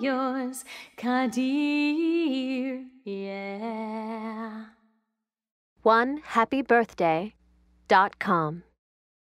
yours, Kadir. Yeah. One happy birthday dot com.